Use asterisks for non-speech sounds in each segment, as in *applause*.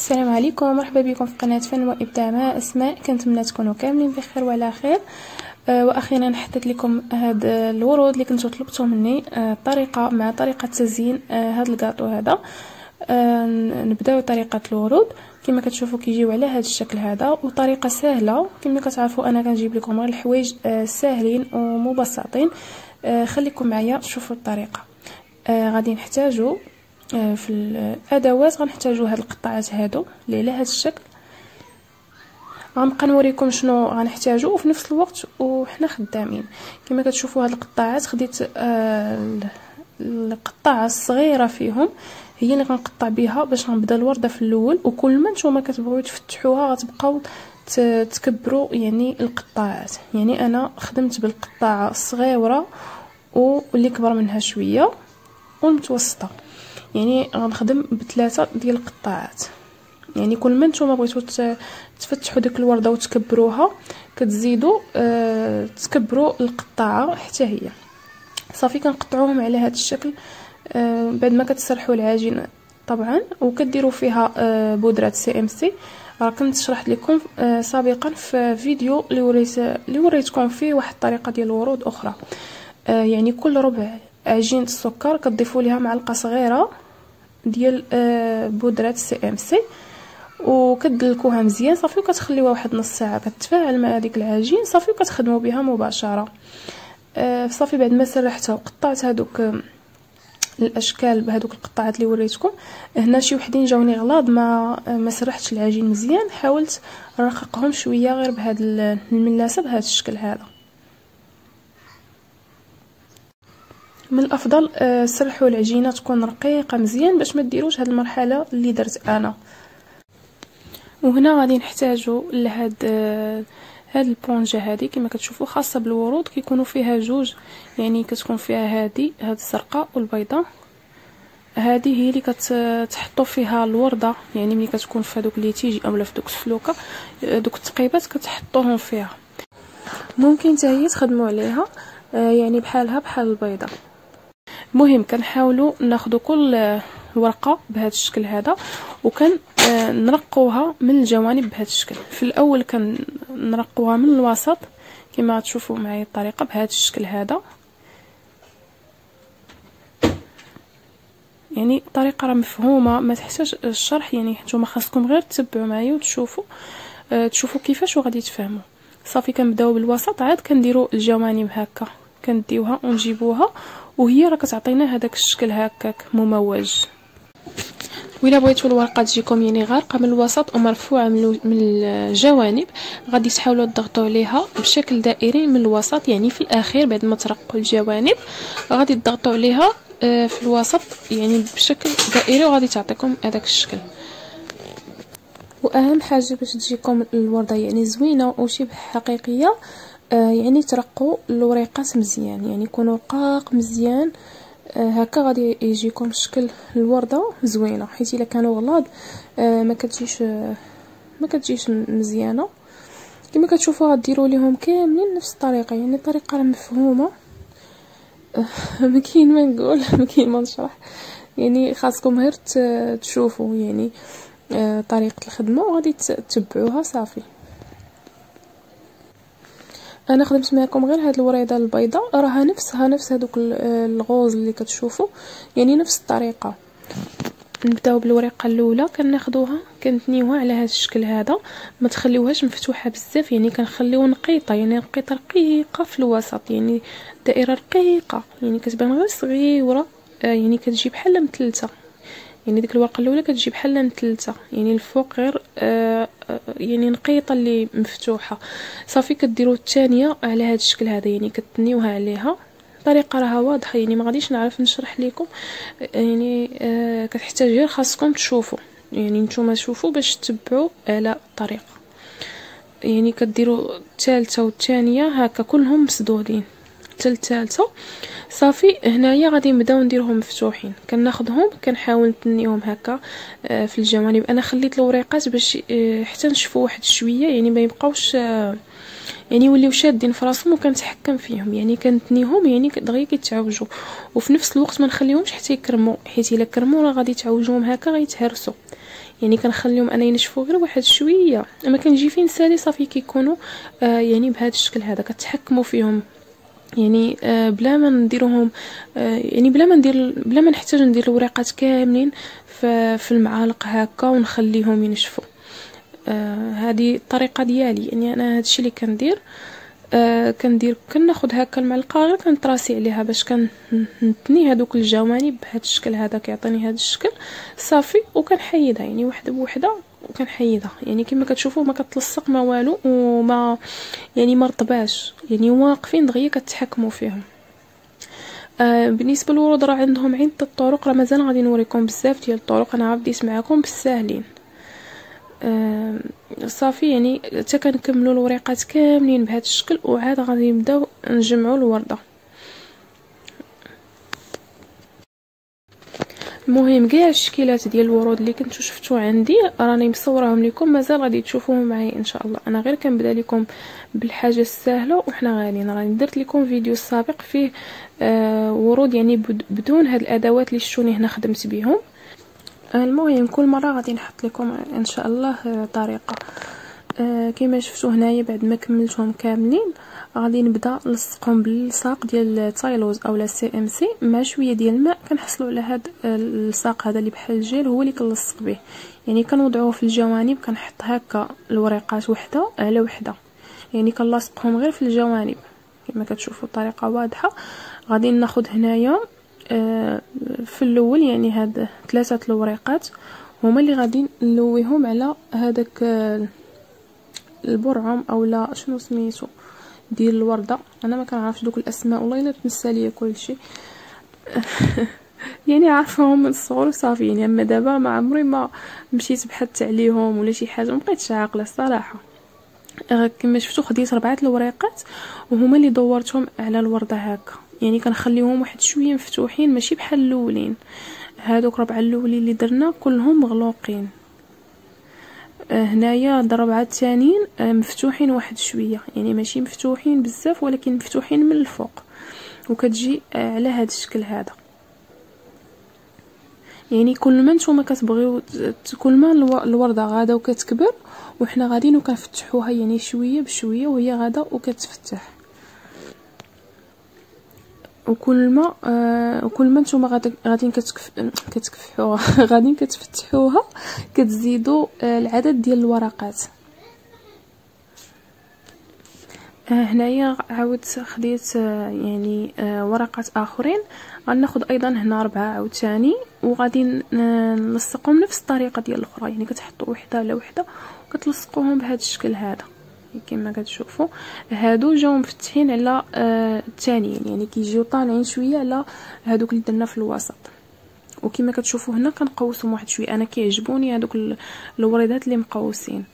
السلام عليكم مرحبا بكم في قناة فن وإبداع مع أسماء. كنتمنى تكونوا كاملين بخير وعلى خير. أه وأخيرا حطيت لكم هاد الورود اللي كنتو طلبتو مني أه طريقة مع طريقة تزيين أه هاد الكاطو هذا نبدأو طريقة الورود. كما كتشوفوا كيجيو على هذا الشكل هذا وطريقة سهلة. كما كتعرفوا أنا كنجيب لكم غير الحوايج ساهلين ومبسطين. خليكم معايا شوفوا الطريقة. أه غادي نحتاجو آه، في الأدوات غنحتاجو هاد القطعات هادو اللي على هاد الشكل. غنبقى نوريكم شنو غنحتاجو وفي نفس الوقت وحنا خدامين. كما كتشوفوا هاد القطعات خديت آه القطعة الصغيرة فيهم هي اللي غنقطع بها باش غنبدا الوردة في الأول وكل ما نتوما كتبغيو تفتحوها غتبقاو تكبروا يعني القطاعات يعني أنا خدمت بالقطاعه الصغيرة واللي كبر منها شوية والمتوسطة. يعني غنخدم بثلاثه ديال القطاعات. يعني كل ما نتوما بغيتو تفتحوا ديك الوردة وتكبروها كتزيدوا أه تكبروا القطاعة حتى هي. صافي كنقطعوهم على هذا الشكل أه بعد ما كتسرحوا العجين طبعا وكديروا فيها أه بودرة CMC راه كنت شرحت لكم أه سابقا في فيديو اللي وريت اللي وريتكم فيه واحد الطريقة ديال الورود أخرى. أه يعني كل ربع عجينه السكر كتضيفوا ليها معلقة صغيرة ديال آه بودرة CMC. وكتدلكوها مزيان صافي وكتخليوها واحد نص ساعة كتفاعل مع هذيك العجين صافي وكتخدموا بها مباشرة. آه صافي بعد ما سرحتها وقطعت هذوك الأشكال بهذوك القطعات اللي وريتكم هنا شي وحدين جاوني غلاض ما ما سرحتش العجين مزيان حاولت نرققهم شوية غير بهذا الملاسة بهذا الشكل هذا. من الأفضل آه، سرحوا العجينه تكون رقيقة مزيان باش ما ديروش هاد المرحلة اللي درت أنا. وهنا غادي نحتاجو لهاد آه، هاد البونجة هادي كما كتشوفوا خاصة بالورود كيكونوا فيها جوج. يعني كتكون فيها هادي هاد الزرقاء والبيضاء هذه هي اللي كتحطوا فيها الوردة. يعني ملي كتكون في هذوك اللي تيجي اولا في دوك السلوكه آه، دوك التقيبات كتحطوهم فيها. ممكن حتى هي تخدموا عليها يعني بحالها بحال البيضة. المهم كنحاولوا ناخذ كل ورقة بهذا الشكل هذا وكان آه، نرقوها من الجوانب بهذا الشكل. في الأول كنرقوها من الوسط كما تشوفوا معي الطريقة بهذا الشكل هذا. يعني الطريقة راه مفهومة ما تحتاج الشرح يعني نتوما خاصكم غير تتبعوا معايا وتشوفوا أه تشوفوا كيفاش وغادي تفهموا. صافي كنبداو بالوسط عاد كنديروا الجوانب هكا. كنديوها ونجيبوها. وهي راه كتعطينا هذاك الشكل هكاك مموج. وإلا بغيتو الورقة تجيكم يعني غارقه من الوسط ومرفوعه من الجوانب غادي تحاولوا تضغطوا عليها بشكل دائري من الوسط يعني في الأخير بعد ما ترقوا الجوانب. غادي تضغطوا عليها آه، في الوسط يعني بشكل دائري وغادي تعطيكم هذاك الشكل. وأهم حاجة باش تجيكم الوردة يعني زوينة وشبه حقيقية يعني ترقوا الوريقات مزيان يعني يكونوا رقاق مزيان. آه هكا غادي يجيكم شكل الوردة زوينة حيت إلا كانوا غلاض آه ما كتجيش ما كتجيش مزيانة. كما كتشوفوا غديروا ليهم كاملين نفس الطريقة يعني الطريقة مفهومة. آه *laughs* ما كاين ما نقول ما كاين ما نشرح. يعني خاصكم غير تشوفوا يعني آه طريقة الخدمة وغادي تتبعوها صافي. أنا خدمت معكم غير هاد الوريده البيضاء راها نفسها نفس هذوك الغوز اللي كتشوفوا يعني نفس الطريقة. نبداو بالورقة الأولى كناخذوها كنتنيوها على هذا الشكل هذا. ما تخليوهاش مفتوحة بزاف يعني كنخليو نقيطة يعني نقيطة رقيقة في الوسط يعني دائرة رقيقة يعني كتبان غير صغيرة آه، يعني كتجي بحال مثلثه يعني ديك الورقة الأولى كتجي بحال مثلثه يعني الفوق غير آه يعني نقيطه اللي مفتوحة. صافي كديروا الثانية على هذا الشكل هذا يعني كتنيوها عليها. الطريقة راها واضحة يعني ما غاديش نعرف نشرح لكم يعني آه كتحتاج غير خاصكم تشوفوا يعني نتوما تشوفوا باش تتبعوا على الطريقة. يعني كديروا الثالثه والثانيه هكا كلهم مسدودين. حتى الثالثه صافي هنايا غادي نبداو نديرهم مفتوحين. كناخذهم كنحاول نتنيهم هكا آه، في الجوانب. أنا خليت الوريقات باش آه، حتى نشفوا واحد شوية يعني ما يبقاوش آه، يعني يوليو شادين في راسهم وكنتحكم فيهم. يعني كنتنيهم يعني دغيا كيتعوجوا وفي نفس الوقت ما نخليهمش حتى يكرموا. حيت إلا كرموا راه غادي تعوجوهم هكا غيتهرسوا. يعني كنخليهم أنا ينشفوا غير واحد شوية. أما كنجي فين سالي صافي كيكونوا آه يعني بهذا الشكل هذا. كتحكموا فيهم. يعني آه بلا ما نديروهم آه يعني بلا ما ندير بلا ما نحتاج ندير الوريقات كاملين في المعالق هكا ونخليهم ينشفوا. آه هذه الطريقة ديالي. يعني أنا هادشي اللي كندير كندير كناخذ هكا المعلقة غير كنطراسي عليها باش كنتني هذوك الجوانب بهذا الشكل هذا كيعطيني هذا الشكل صافي وكنحيدها. يعني وحدة بوحدة وكنحيدها يعني كما كتشوفوا ما كتلصق ما والو وما يعني ما رطباش. يعني واقفين دغيا كتحكموا فيهم. آه بالنسبة للورود راه عندهم عده الطرق راه مازال غادي نوريكم بزاف ديال الطرق. أنا عرفت معكم بالساهلين. آه صافي يعني حتى كنكملوا الوريقات كاملين بهذا الشكل وعاد غادي نبداو نجمعوا الوردة. المهم كاع الشكيلات ديال الورود اللي كنتو شفتو عندي. راني مصوراهم لكم مازال غادي تشوفوهم معايا إن شاء الله. أنا غير كنبدأ لكم بالحاجة السهلة وحنا غاديين راني درت لكم فيديو سابق فيه آه ورود يعني بدون هاد الأدوات اللي شفتوني هنا خدمت بهم المهم كل مرة غادي نحط لكم إن شاء الله آه طريقة. آه كما شفتوا هنايا بعد ما كملتهم كاملين. غادي نبدا نلصقهم باللصاق ديال ال tylose اولا CMC. مع شوية ديال الماء كنحصلوا على هذا اللصاق هذا اللي بحال الجيل هو اللي كنلصق به. يعني كنوضعوه في الجوانب كنحط هكا الوريقات وحدة على وحدة. يعني كنلاصقهم غير في الجوانب. كما كتشوفوا الطريقة واضحة. غادي ناخذ هنايا آه في الأول يعني هاد ثلاثة الوريقات هما اللي غادي نلويهم على هذاك آه البرعم اولا شنو سميتو؟ ديال الوردة. أنا ما كنعرفش دوك الأسماء والله إلا تنسى ليا كلشي *laughs* يعني عارفاهم من الصغر صافي يعني أما دابا ما عمري ما مشيت بحثت عليهم ولا شي حاجة ما بقيتش عاقلة الصراحة. آه، كما شفتوا خديت ربعة الوريقات وهما اللي دورتهم على الوردة هكا. يعني كنخليهم واحد شوية مفتوحين ماشي بحال الأولين. هادوك ربعة الأولين اللي درنا كلهم مغلوقين. هنايا الربعه الثانيين آه، مفتوحين واحد شوية. يعني ماشي مفتوحين بزاف ولكن مفتوحين من الفوق. وكتجي آه، على هذا الشكل هذا. يعني كل ما نتوما كتبغيو كل ما الوردة غاده وكتكبر وحنا غاديين وكنفتحوها يعني شوية بشوية وهي غاده وكتفتح. وكل ما آه وكل ما نتوما غاديين كتكف كتكفحوها *laughs* غاديين كتفتحوها كتزيدوا آه العدد ديال الورقات. آه هنايا عاودت خديت آه يعني آه ورقات آخرين. غناخذ أيضا هنا ربعة عاوتاني وغادي نلصقهم نفس الطريقة ديال الأخرى. يعني كتحطوا وحدة على وحدة وكتلصقوهم بهذا الشكل هذا. كما كتشوفوا. هادو جاو مفتحين على آه الثانيين يعني كيجيو طالعين شوية على هادوك اللي درنا في الوسط. وكما كتشوفوا هنا كنقوسهم واحد شوية. أنا كيعجبوني هادوك الوريدات اللي مقوسين.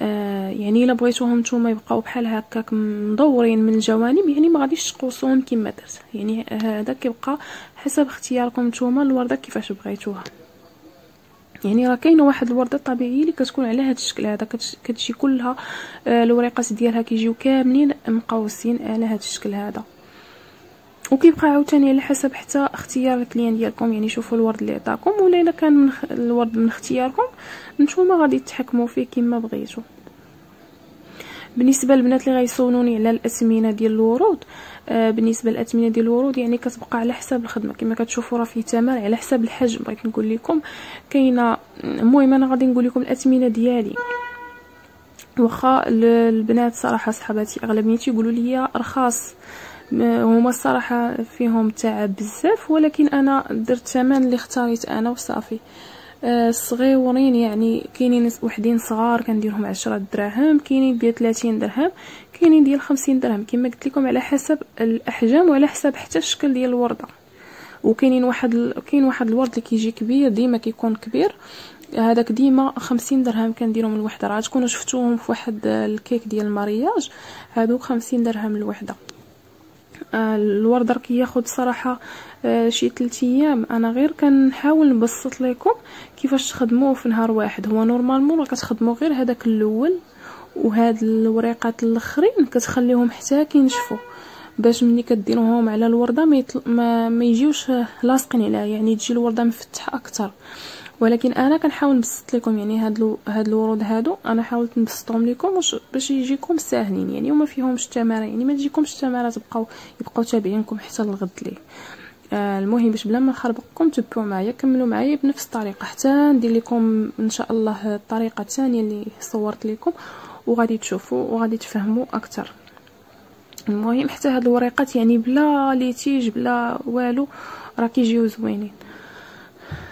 آه يعني إلا بغيتوهم نتوما يبقاو بحال هكاك مدورين من الجوانب يعني ما غاديش تقوسوهم كما درت. يعني هذا كيبقى حسب اختياركم نتوما. الوردة كيفاش بغيتوها. يعني راه كاينة واحد الورده طبيعيه اللي كتكون على هذا الشكل هذا كتجي كلها آه الوريقات ديالها كيجيو كاملين مقوسين على هذا الشكل هذا. وكيبقى عاوتاني على حسب حتى اختيار الكليان ديالكم يعني شوفوا الورد اللي عطاكم ولا إلا كان من الورد من اختياركم نتوما غادي تحكموا فيه كما بغيتو بالنسبة للبنات اللي غيصونوني على الأثمنة ديال الورود آه بالنسبة للأثمنة ديال الورود يعني كتبقى على حساب الخدمة. كما كتشوفوا راه فيه ثمن على حساب الحجم بغيت نقول لكم. كاينة المهم أنا غادي نقول لكم الأثمنة ديالي. واخا البنات صراحة صحاباتي اغلبيتي يقولوا لي رخاص. هما الصراحه فيهم تعب بزاف ولكن أنا درت ثمن اللي اختاريت أنا وصافي. الصغيورين يعني كاينين وحدين صغار كنديرهم عشرة دراهم كاينين ديال 30 درهم كاينين ديال 50 درهم. كما قلت لكم على حسب الأحجام وعلى حسب حتى الشكل ديال الوردة. وكاينين واحد. كاين واحد الورد اللي كيجي كبير ديما كيكون كبير. هذاك ديما خمسين درهم كنديرهم الوحده راه تكونوا شفتوهم في واحد الكيك ديال المارياج هادوك خمسين درهم الوحده آه، الورد راه كياخد صراحة آه، شي 3 أيام. أنا غير كنحاول نبسط لكم كيفاش تخدموه في نهار واحد. هو normalement راه كتخدموا غير هذاك الأول وهاد الوريقات الأخرين كتخليهم حتى كينشفوا. باش ملي كديروهم على الوردة ما, يطل... ما... ما يجيوش لاصقين عليها. يعني تجي الوردة مفتحة أكثر ولكن أنا كنحاول نبسط لكم. يعني هاد هاد الورود هادو أنا حاولت نبسطهم لكم باش يجيكم ساهلين. يعني وما فيهمش التماره يعني ما تجيكمش التماره تبقاو يبقاو تابعينكم حتى الغد ليه. المهم باش بلا ما نخربقكم تبعوا معايا كملوا معايا بنفس الطريقة. حتى ندير لكم إن شاء الله الطريقة الثانية اللي صورت لكم وغادي تشوفوا وغادي تفهموا أكثر. المهم حتى هاد الوريقات يعني بلا les tiges بلا والو راه كيجيو زوينين.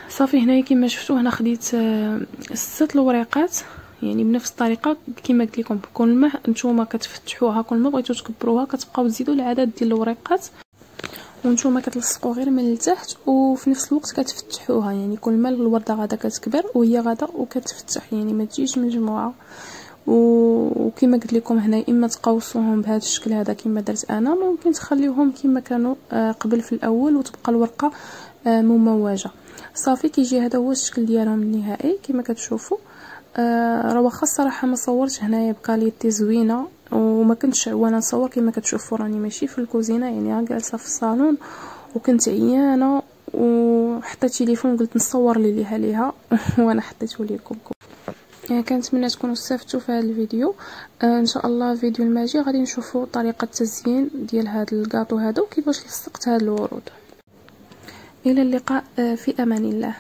صافي هنايا كما شفتوا هنا خديت آه، ست الوريقات يعني بنفس الطريقة كما قلت لكم. كل ما نتوما كتفتحوها كل ما بغيتو تكبروها كتبقاو تزيدوا العدد ديال الوريقات. وانتوما كتلصقوا غير من التحت وفي نفس الوقت كتفتحوها. يعني كل ما الورده غادا كتكبر وهي غادا وكتفتح. يعني ما تجيش مجموعة. وكما قلت لكم هنا إما تقوسوهم بهذا الشكل هذا كما درت أنا ممكن تخليوهم كما كانوا آه، قبل في الأول وتبقى الورقة آه، مموجة. صافي كيجي هذا هو الشكل ديالهم النهائي كما كتشوفوا. آه راه واخا الصراحة ما صورتش هنايا ب qualité زوينة. وما كنتش وأنا نصور كما كتشوفوا راني ماشي في الكوزينة يعني جالسة في الصالون وكنت عيانه وحتى التليفون قلت نصور لي ليها ليها *laughs* وأنا حطيته لكم يعني كنتمنى تكونوا استفدتوا في هذا الفيديو. آه إن شاء الله الفيديو الماجي غادي نشوفوا طريقة التزيين ديال هذا الكاطو هذا وكيفاش لصقت هذا الورود. إلى اللقاء آه في أمان الله.